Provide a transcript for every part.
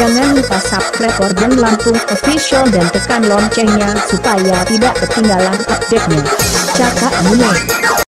Jangan lupa subscribe Orden Lampung Official dan tekan loncengnya supaya tidak ketinggalan update-nya. Cakap mulai.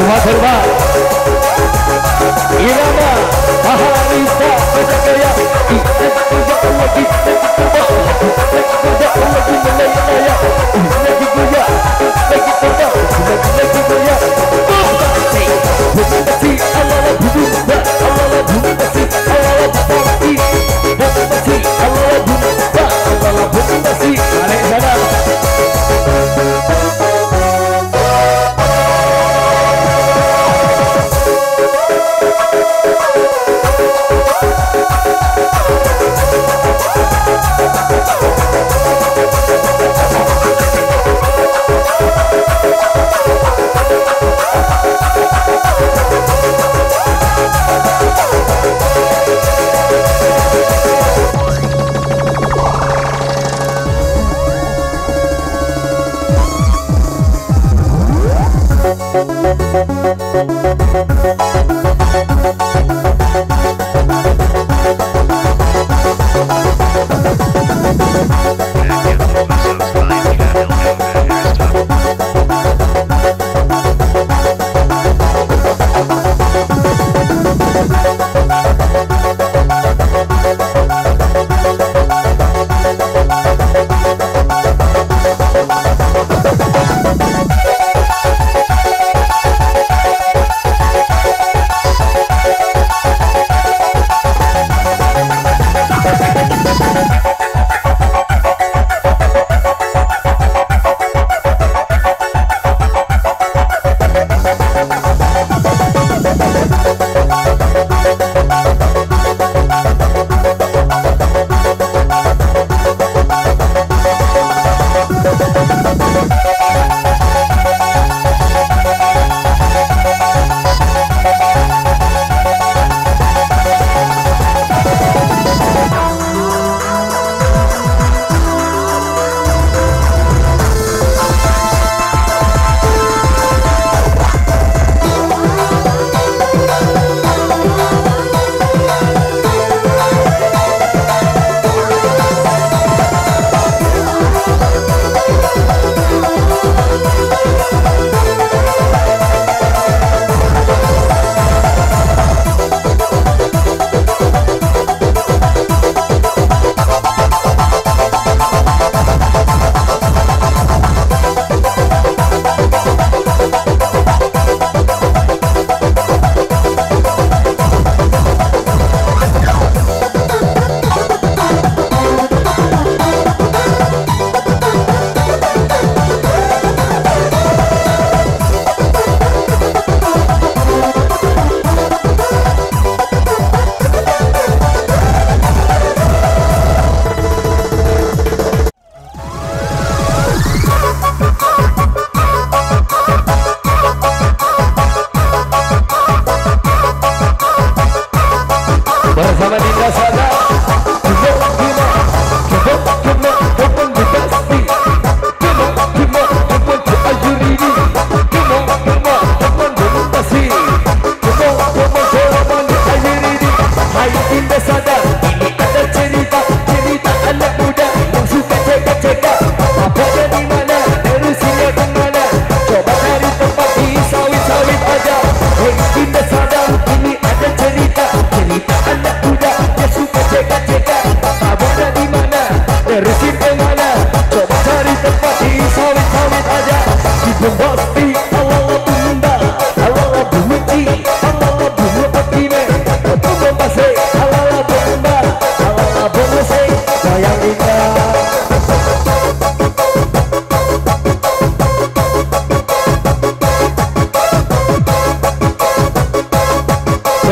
Sumatera Irama Maharita Berdaya Ikut Tidak Tidak Tidak Tidak Tidak Tidak Tidak Tidak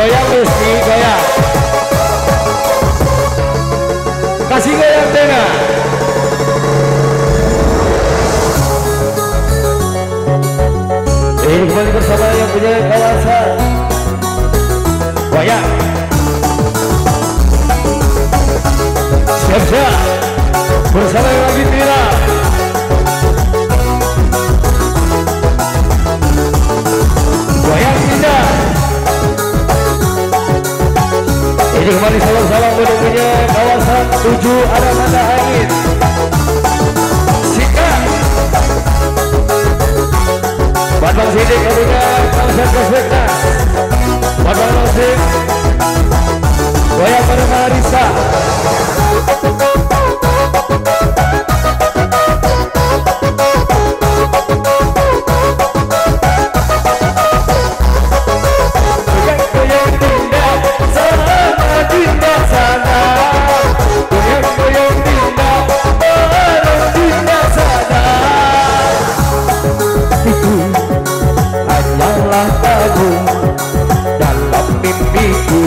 गया कुश्ती गया कशी गया तेना एक बंद bersama yang punya kawasan Siap-siap Bersama yang Oke kembali salam-salam menupunya kawasan tujuh ada mata angin. Sika Batang Sidik menupunya kawasan Keseknas Batang Sidik Dan dalam mimpiku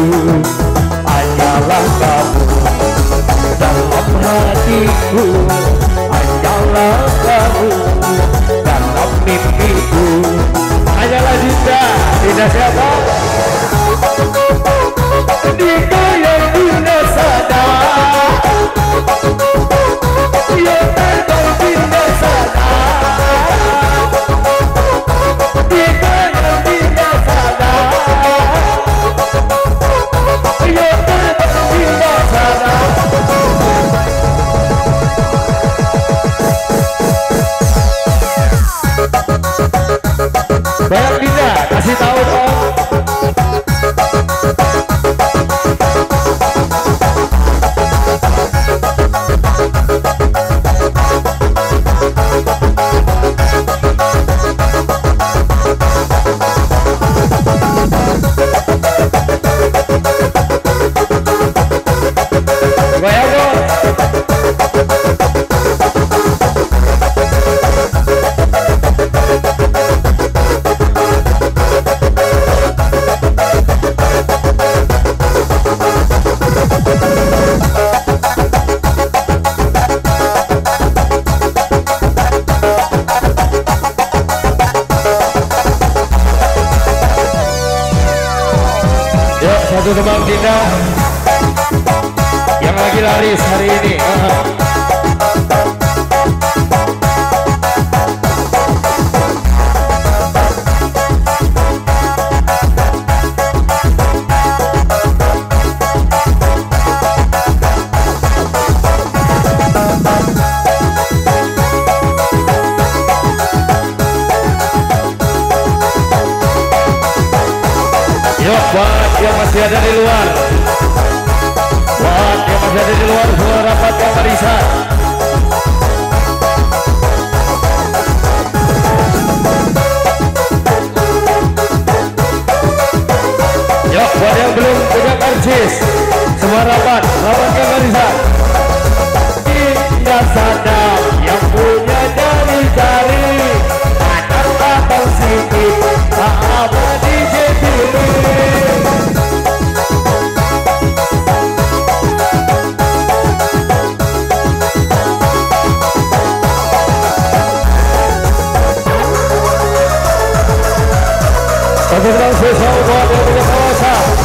lagi laris hari ini. Buat yang masih ada di luar. Jadi di luar suara rapat pemeriksaan Yuk, buat yang belum punya karcis, semua rapat, rapatkan barisan. Bisa untuk.